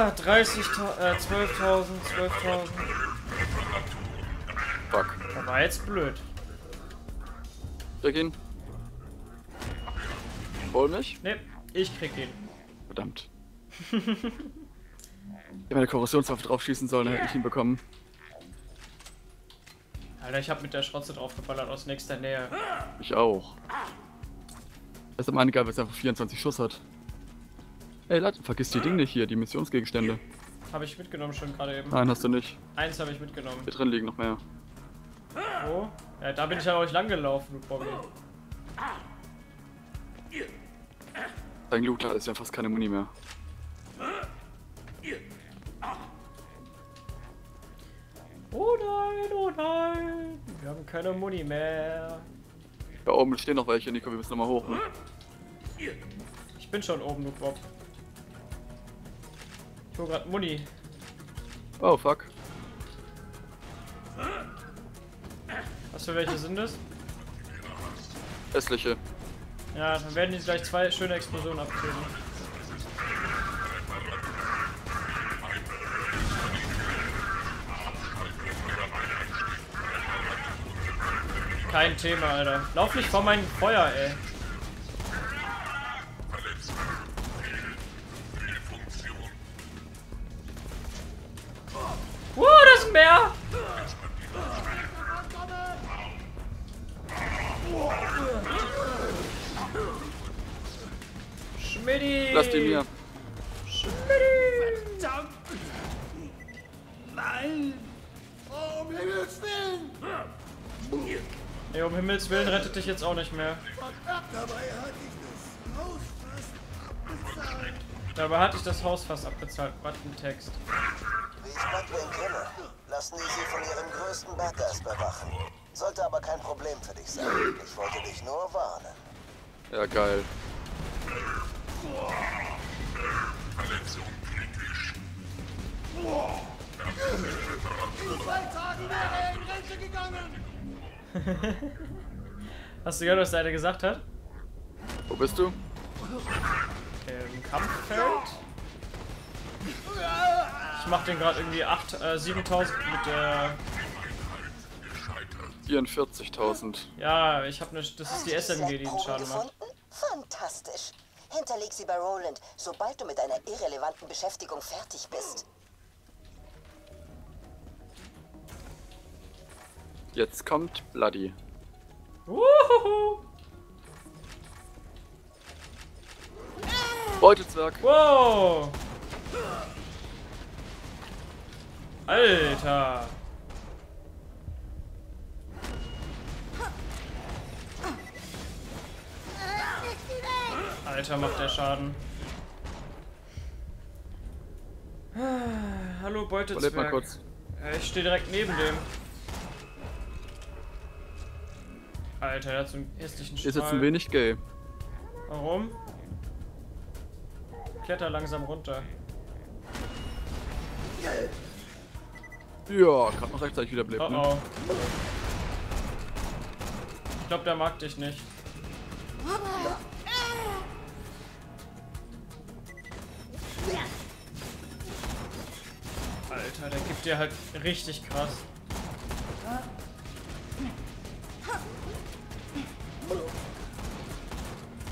Ah, 30, äh, 12.000, 12.000. Fuck. Das war jetzt blöd. Krieg ihn. Hol mich. Ne, ich krieg ihn. Verdammt. Ich hätte meine Korrosionswaffe draufschießen sollen, hätte ich ihn bekommen. Alter, ich hab mit der Schrotze draufgeballert aus nächster Nähe. Ich auch. Das ist meine geil, weil es einfach 24 Schuss hat. Ey, Leute, vergiss die Dinge nicht hier, die Missionsgegenstände. Habe ich mitgenommen schon gerade eben. Nein, hast du nicht. Eins habe ich mitgenommen. Hier drin liegen noch mehr. Wo? Ja, da bin ich ja auch nicht lang gelaufen, du Bobby. Dein Loot da ist ja fast keine Muni mehr. Oh nein, oh nein. Wir haben keine Muni mehr. Da oben stehen noch welche, Nico, wir müssen nochmal hoch. Ne? Ich bin schon oben, du Bob. Ich hol grad Muni. Oh, fuck. Was für welche sind das? Hässliche. Ja, dann werden die gleich zwei schöne Explosionen abkriegen. Kein Thema, Alter. Lauf nicht vor meinem Feuer, ey. Schmidti! Lass die mir. Schmidti! Nein! Oh, um Himmels Willen! Ey, um Himmels Willen rettet dich jetzt auch nicht mehr. Dabei hatte ich das Haus fast abbezahlt. Dabei hatte ich das Haus fast abbezahlt. Was ein Text. Wie ich Godwin kenne, lassen die sie von ihren größten Badass bewachen. Sollte aber kein Problem für dich sein. Ich wollte dich nur warnen. Ja, geil. In zwei Tagen wäre er in Rente gegangen! Hast du gehört, was der eine gesagt hat? Wo bist du? Im Kampffeld? Ich mach den gerade irgendwie 8, äh, 7000 mit der. 44.000. Ja, ich hab ne. Das ist die SMG, die den Proben Schaden macht. gefunden? Fantastisch. Hinterleg sie bei Roland, sobald du mit deiner irrelevanten Beschäftigung fertig bist. Jetzt kommt Bloody. Wuhu! Beutezwerg. Wow! Alter! Alter, macht der Schaden. Ah, Hallo Überlebt mal Beutezwerg. kurz. Ich stehe direkt neben dem. Alter, der hat so einen hässlichen Strahl. Ist jetzt ein wenig gay. Warum? Kletter langsam runter. Ja, gerade noch rechtzeitig wiederbelebt. Oh Ne? oh. Ich glaube, der mag dich nicht. Alter, der gibt dir halt richtig krass.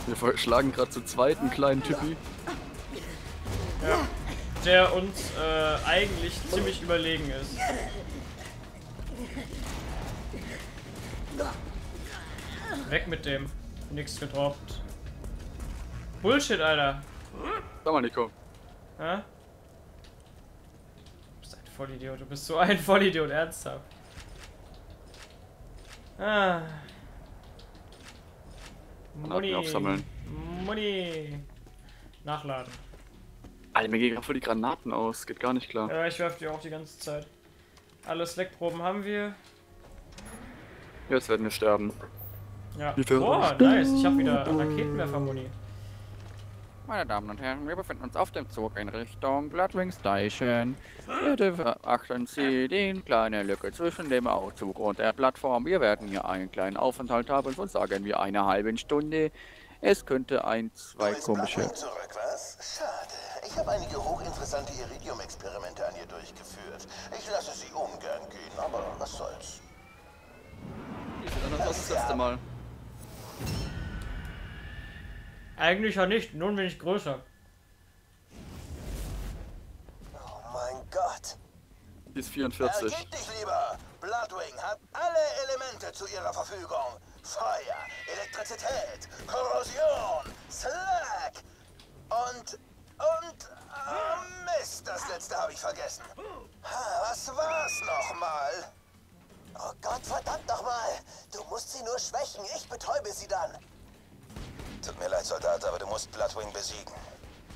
Wir schlagen gerade zu zweiten kleinen Typi. Ja. Der uns äh, eigentlich ziemlich überlegen ist. Weg mit dem. Nix gedroppt. Bullshit, Alter. Sag mal, Nico. Hä? Du bist ein Vollidiot. Du bist so ein Vollidiot, ernsthaft. Ah. Granaten aufsammeln. Muni. Nachladen. Alter, mir gehen gerade voll die Granaten aus. Geht gar nicht klar. Ja, ich werf die auch die ganze Zeit. Alle Slackproben haben wir. Jetzt werden wir sterben. Ja. Boah, nice. Ich habe wieder Raketenwerfer-Muni. Meine Damen und Herren, wir befinden uns auf dem Zug in Richtung Bloodwing Station. Bitte beachten Sie die kleine Lücke zwischen dem Aufzug und der Plattform. Wir werden hier einen kleinen Aufenthalt haben von sagen wir einer halben Stunde. Es könnte ein, zwei komische. Zurück, was? Schade. Ich Ich habe einige hochinteressante Iridium-Experimente an ihr durchgeführt. Ich lasse sie ungern gehen, aber was soll's. Die sieht anders als das letzte Mal. Eigentlich ja nicht, nur ein wenig größer. Oh mein Gott. Die ist 44. Ergib dich lieber! Bloodwing hat alle Elemente zu ihrer Verfügung. Feuer, Elektrizität, Korrosion, Slack und... und... Oh Mist, das letzte habe ich vergessen. Ha, Was war's nochmal? Oh Gott, verdammt nochmal! Du musst sie nur schwächen, ich betäube sie dann. Tut mir leid, Soldat, aber du musst Bloodwing besiegen.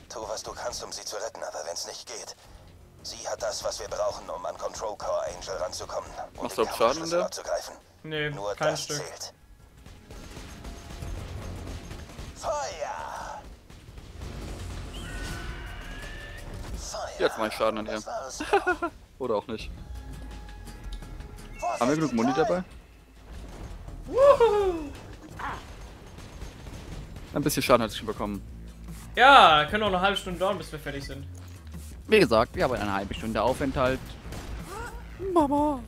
Tu, was du kannst, um sie zu retten, aber wenn's nicht geht... Sie hat das, was wir brauchen, um an Control Core Angel ranzukommen. Und Machst du Schaden in Kampfschlüssel der? abzugreifen. Nee, Nur kein das Stück. zählt. Feuer! Feuer! Jetzt mach ich Schaden an war's. Oder auch nicht. Vorsicht, Haben wir genug Muni dabei? Wuhu! Ein bisschen Schaden hat sie schon bekommen. Ja, können auch noch eine halbe Stunde dauern, bis wir fertig sind. Wie gesagt, wir haben eine halbe Stunde Aufenthalt. Mama.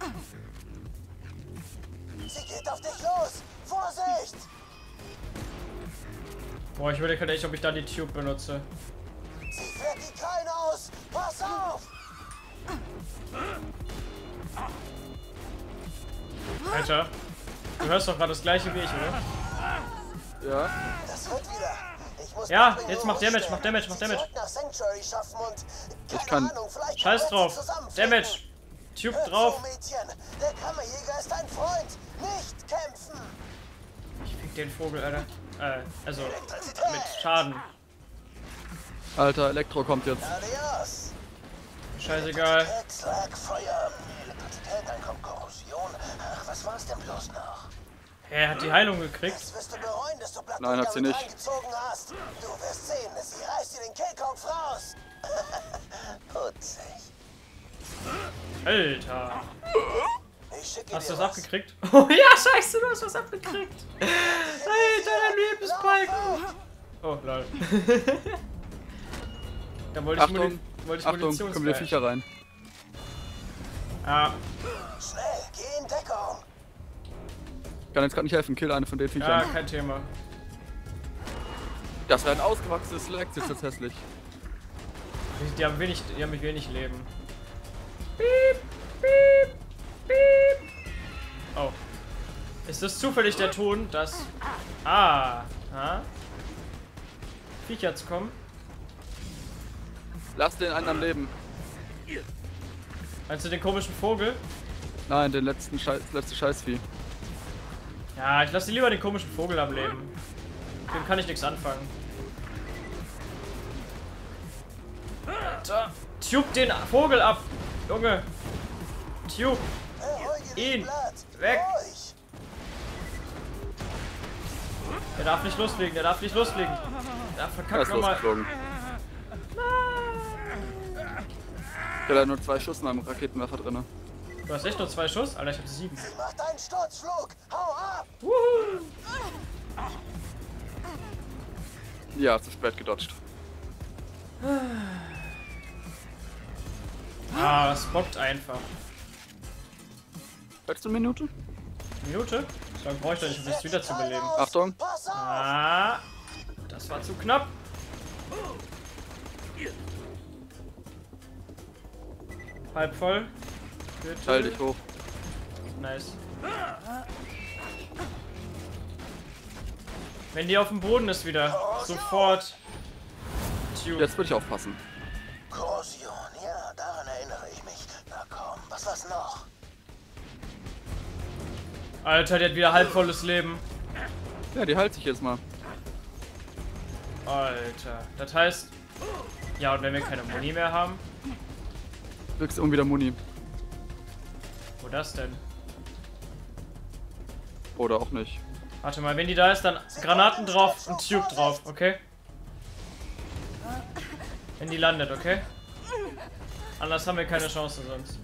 Sie geht auf dich los! Vorsicht! Boah, ich überlege gerade echt, ob ich da die Tube benutze. Sie fährt die Kleine aus! Pass auf! Alter, du hörst doch gerade das gleiche wie ich, oder? Ja. Ich Ja, jetzt mach Damage, mach Damage, mach Damage. Keine kann- Ahnung, Scheiß drauf. Damage. Tube drauf. Mädchen. Der Kammerjäger ist ein Freund. Nicht kämpfen. Ich fick den Vogel, Alter. Äh, also mit Schaden. Alter, Elektro kommt jetzt. Adios. Scheißegal. Ach, was war's denn bloß noch? Er hat die Heilung gekriegt. Das wirst du bereuen, dass du Blatt Nein, hat sie nicht. hast. Du wirst sehen, sie reißt dir den Kehlkopf raus. Alter. Hast du das was. abgekriegt? Oh ja, scheiße, du hast was abgekriegt. Alter, dein Lebensbalken. Oh, lol. da wollte ich, Muni Achtung, wollte ich Achtung, Munitions kommen wieder Viecher rein. Ah, Schnell, kann jetzt gerade nicht helfen, kill eine von den ja, Viechern. kein Thema. Das wäre ein ausgewachsenes Select, ist jetzt hässlich. Die, die haben wenig, die haben mich wenig Leben. Piep, piep, piep. Oh. Ist das zufällig der Ton, dass... Ah. Ha? Viecher zu kommen? Lass den einen am Leben. Meinst du den komischen Vogel? Nein, den letzten Scheiß, letzte Scheißvieh. Ja, ich lasse lieber den komischen Vogel am Leben. Dem kann ich nichts anfangen. Alter. Tube den Vogel ab! Junge! Tube! Ihn. Weg. Der darf nicht loslegen, der darf nicht loslegen. Der Er verkackt nochmal. Der hat nur zwei Schuss in einem Raketenwerfer drin. Du hast echt nur zwei Schuss? Alter, ich hab sieben. Mach deinen Sturzflug. Hau ab. Wuhu! Ja, zu spät gedodged. Ah, es bockt einfach. Hättest du eine Minute? Minute? So lange brauche ich doch nicht, um das wieder zu beleben. Achtung. Ah, das war zu knapp. Halb voll. Bitte. Teil dich hoch. Nice. Wenn die auf dem Boden ist wieder, sofort. Tube. Jetzt würde ich aufpassen. Korrosion, ja, daran erinnere ich mich. Na komm, was war's noch? Alter, der hat wieder halb volles Leben. Ja, die heilt sich jetzt mal. Alter. Das heißt. Ja, und wenn wir keine Muni mehr haben? Kriegst irgendwie wieder Muni. Das denn? Oder auch nicht. Warte mal, wenn die da ist, dann Granaten drauf und Tube drauf, okay? Wenn die landet, okay? Anders haben wir keine Chance sonst.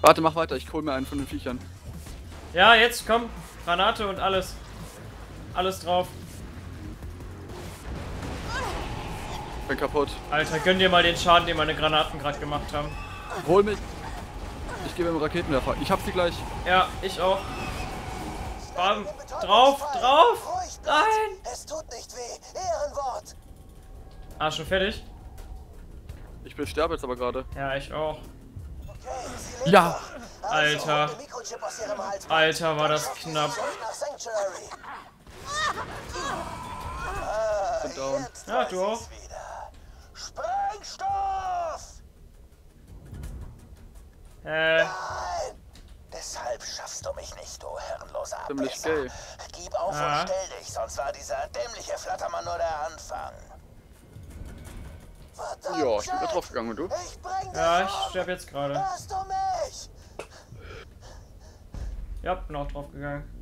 Warte, mach weiter, ich hol mir einen von den Viechern. Ja, jetzt komm. Granate und alles. Alles drauf. Bin kaputt. Alter, gönn dir mal den Schaden, den meine Granaten gerade gemacht haben. Hol mich. Ich gebe ihm Raketenwerfer. Ich hab sie gleich. Ja, ich auch. Bam. Drauf, drauf. Nein. Es tut nicht weh. Ehrenwort. Ah, schon fertig? Ich besterbe jetzt aber gerade. Ja, ich auch. Okay, Ja. Also, Alter. Alter, war das knapp. Ah, Bin down. jetzt Ja, du auch. Sprengstoff! Äh, Nein! Deshalb schaffst du mich nicht, du herrenloser Ziemlich gay. Gib auf Ah. und stell dich, sonst war dieser dämliche Flattermann nur der Anfang. Verdammt, Ja, ich bin da draufgegangen und du? Ich bring ja, ich um! sterbe jetzt gerade. Hörst du mich? Ja, bin auch drauf gegangen.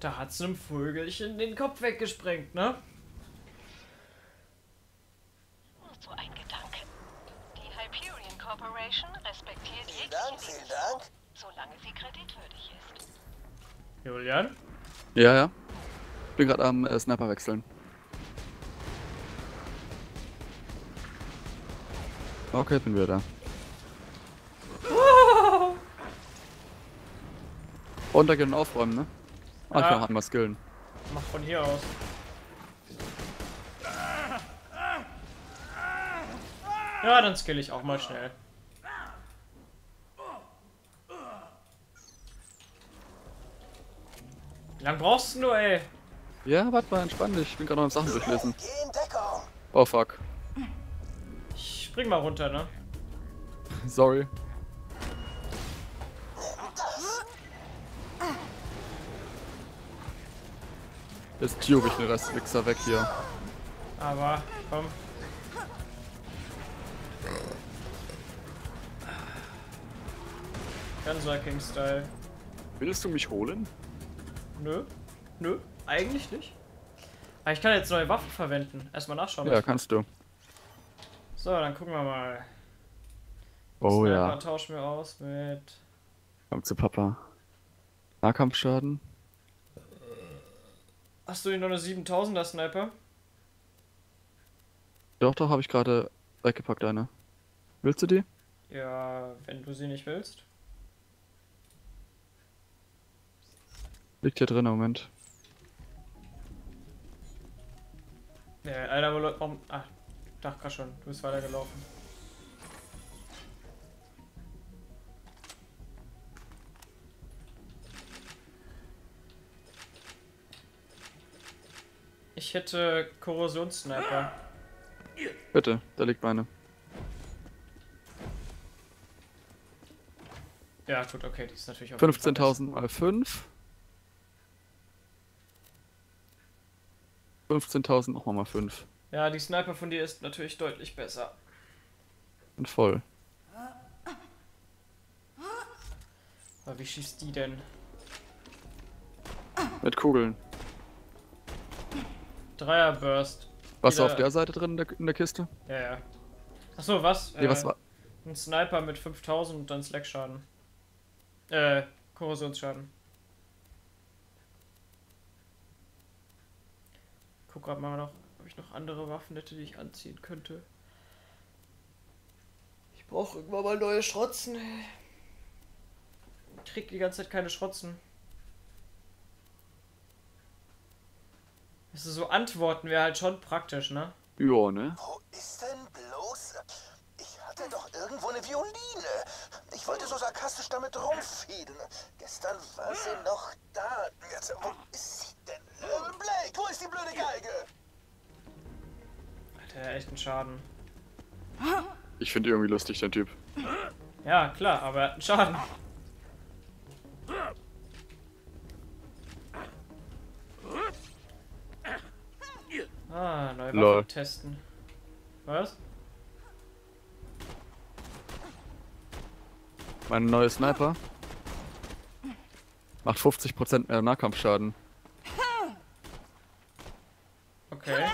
Da hat's einem Vögelchen den Kopf weggesprengt, ne? So ein Gedanke. Die Hyperion Corporation respektiert Vielen Dank, vielen Dank. solange sie kreditwürdig ist. Julian? Ja, ja. Bin gerade am äh, Sniper wechseln. Okay, bin wieder da. Und aufräumen, ne? Ah, ich Ja. kann auch einmal skillen. Mach von hier aus. Ja, dann skill ich auch mal schnell. Wie lang brauchst du nur, ey? Ja, warte mal, entspann dich. Ich bin gerade noch am Sachen durchlesen. Oh fuck. Ich spring mal runter, ne? Sorry. Jetzt tube ich den Rest Wichser weg hier. Aber, komm. Gunsucking-Style. Willst du mich holen? Nö. Nö, eigentlich nicht. Aber ich kann jetzt neue Waffen verwenden. Erstmal nachschauen. Ja, kannst du. So, dann gucken wir mal. Oh Sniper ja. tauschen wir aus mit. Komm zu Papa. Nahkampfschaden. Hast du hier noch eine 7000er Sniper? Doch, doch, habe ich gerade weggepackt eine. Willst du die? Ja, wenn du sie nicht willst. Liegt hier drin, Moment. Ja, Alter, wo Leute. Warum. Ah, dachte grad schon, du bist weitergelaufen. Ich hätte Korrosionssniper. Bitte, da liegt meine. Ja, gut, okay, die ist natürlich besser. 15.000 mal 5. 15.000 nochmal mal 5. Ja, die Sniper von dir ist natürlich deutlich besser. Und voll. Aber wie schießt die denn? Mit Kugeln. Dreierburst. Was Wieder- auf der Seite drin in der, in der Kiste? Ja, ja. Achso, was? Nee, was war. Ein Sniper mit 5000 und dann Slackschaden. Äh, Korrosionsschaden. Guck grad mal noch, ob ich noch andere Waffen hätte, die ich anziehen könnte. Ich brauche irgendwann mal neue Schrotzen. ey. Ich krieg die ganze Zeit keine Schrotzen. Also so Antworten wäre halt schon praktisch, ne? Ja, ne? Wo ist denn bloß... Ich hatte doch irgendwo eine Violine. Ich wollte so sarkastisch damit rumfiedeln. Gestern war sie noch da. Jetzt, wo ist sie denn? Äh, Blake, wo ist die blöde Geige? Alter, echt ein Schaden. Ich finde irgendwie lustig, der Typ. Ja, klar, aber er hat einen Schaden. Ah, neue Lol. Waffen testen. Was? Mein neuer Sniper. Macht 50% mehr Nahkampfschaden. Okay.